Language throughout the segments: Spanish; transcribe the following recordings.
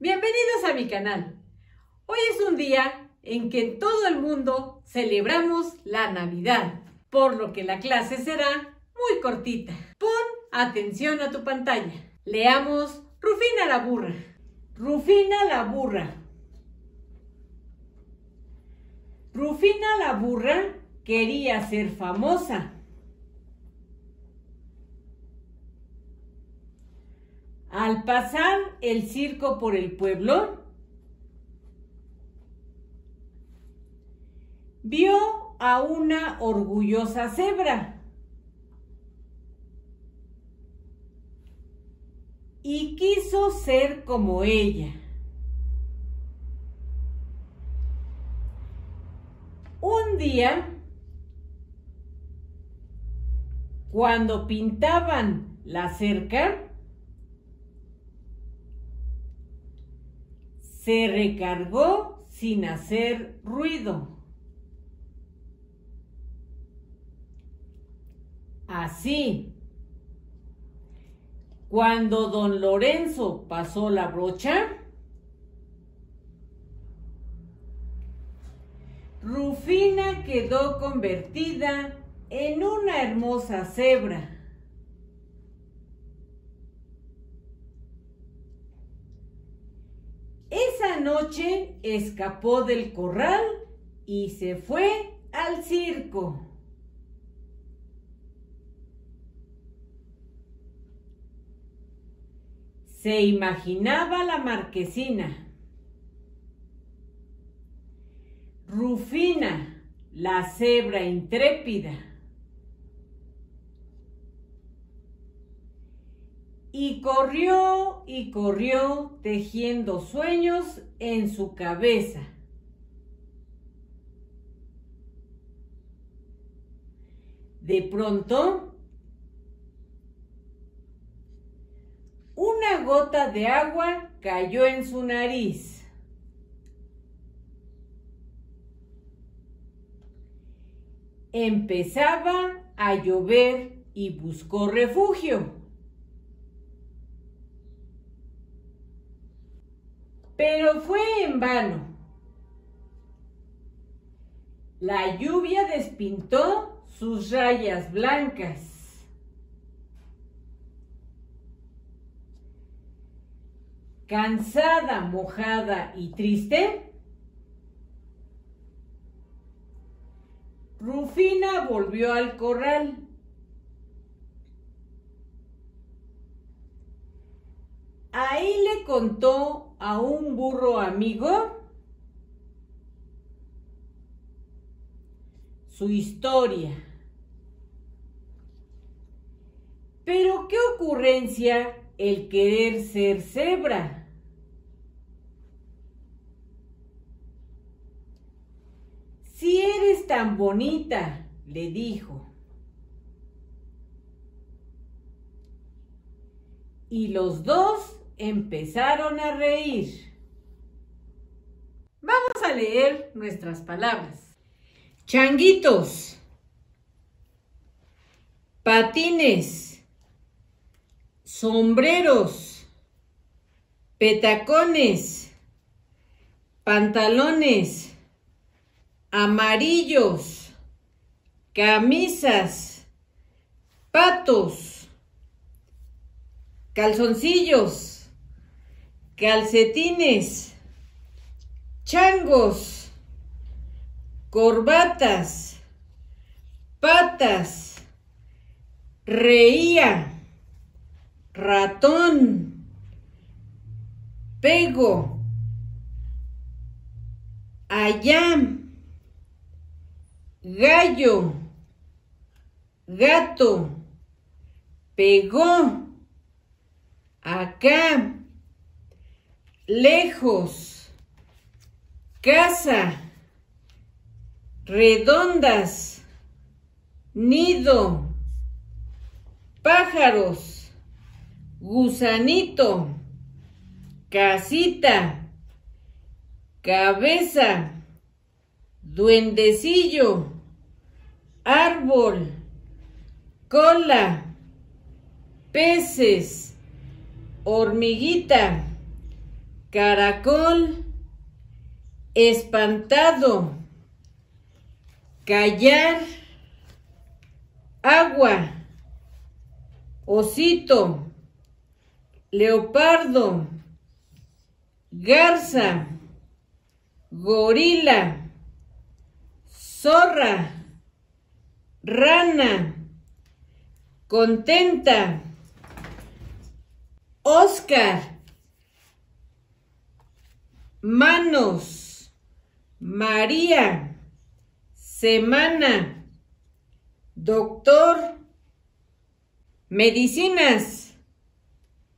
Bienvenidos a mi canal. Hoy es un día en que en todo el mundo celebramos la Navidad, por lo que la clase será muy cortita. Pon atención a tu pantalla. Leamos Rufina la burra. Rufina la burra. Rufina la burra quería ser famosa. Al pasar el circo por el pueblo, vio a una orgullosa cebra y quiso ser como ella. Un día, cuando pintaban la cerca, se recargó sin hacer ruido. Así, cuando don Lorenzo pasó la brocha, Rufina quedó convertida en una hermosa cebra. Noche escapó del corral y se fue al circo. Se imaginaba la marquesina. Rufina, la cebra intrépida. Y corrió y corrió tejiendo sueños en su cabeza. De pronto, una gota de agua cayó en su nariz. Empezaba a llover y buscó refugio. Pero fue en vano. La lluvia despintó sus rayas blancas. Cansada, mojada y triste, Rufina volvió al corral. Ahí le contó a un burro amigo su historia. Pero qué ocurrencia el querer ser cebra. Si eres tan bonita, le dijo. Y los dos empezaron a reír. Vamos a leer nuestras palabras. Changuitos, patines, sombreros, petacones, pantalones, amarillos, camisas, patos, calzoncillos, calcetines, changos, corbatas, patas, reía, ratón, pego, allá, gallo, gato, pegó, acá, lejos, casa, redondas, nido, pájaros, gusanito, casita, cabeza, duendecillo, árbol, cola, peces, hormiguita, caracol, espantado, callar, agua, osito, leopardo, garza, gorila, zorra, rana, contenta, Oscar, manos, María, semana, doctor, medicinas,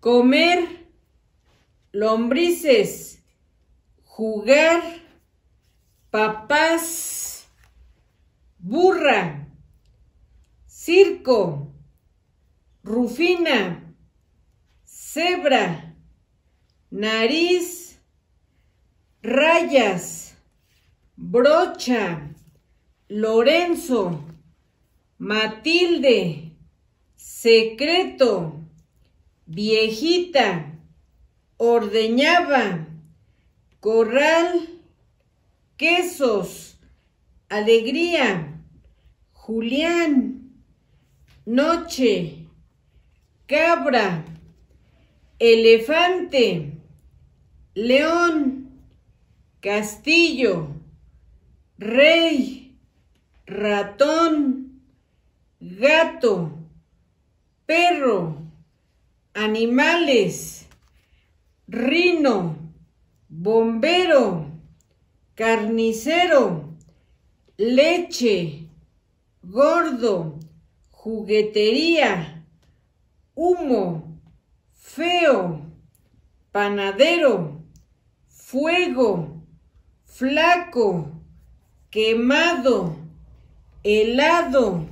comer, lombrices, jugar, papás, burra, circo, rufina, cebra, nariz, rayas, brocha, Lorenzo, Matilde, secreto, viejita, ordeñaba, corral, quesos, alegría, Julián, noche, cabra, elefante, león, castillo, rey, ratón, gato, perro, animales, rino, bombero, carnicero, leche, gordo, juguetería, humo, feo, panadero, fuego, flaco, quemado, helado,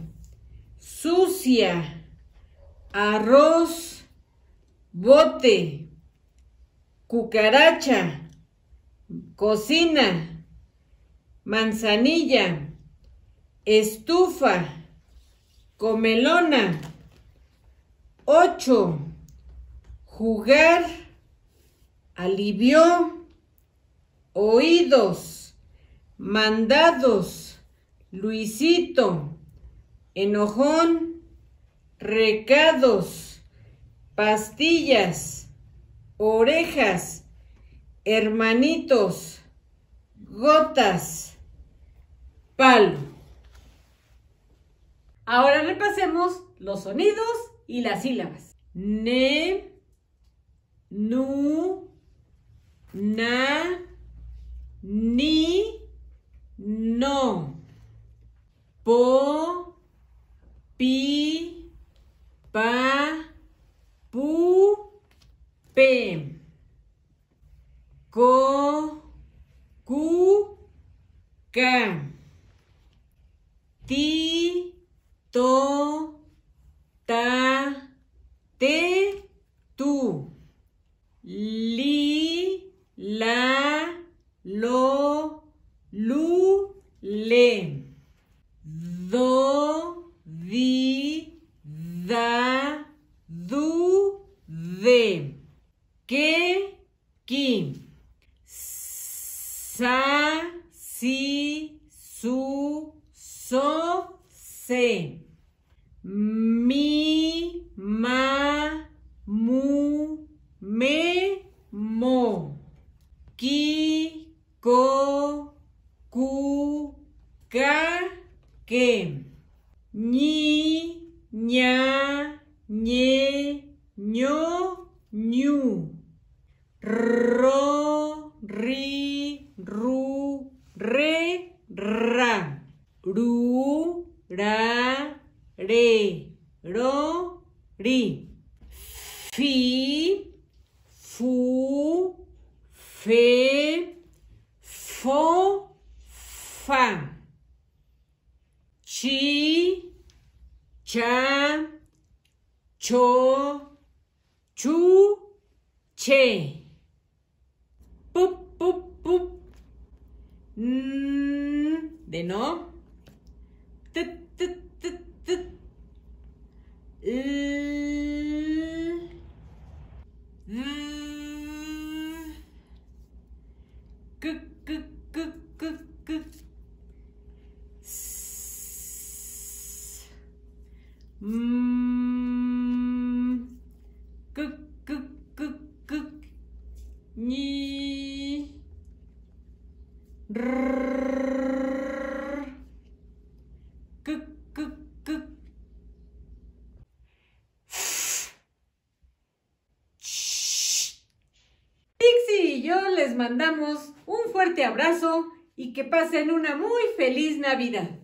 sucia, arroz, bote, cucaracha, cocina, manzanilla, estufa, comelona, ocho, jugar, alivió, oídos, mandados, Luisito, enojón, recados, pastillas, orejas, hermanitos, gotas, palo. Ahora repasemos los sonidos y las sílabas. Ne, nu, na, ni, no. Po, pi, pa, pu, pe. Co, cu, ca. Ti, to, Chi, cha, cho, chu, che. Pup, pup, pup. Mm, de no. Pixie y yo les mandamos un fuerte abrazo y que pasen una muy feliz Navidad.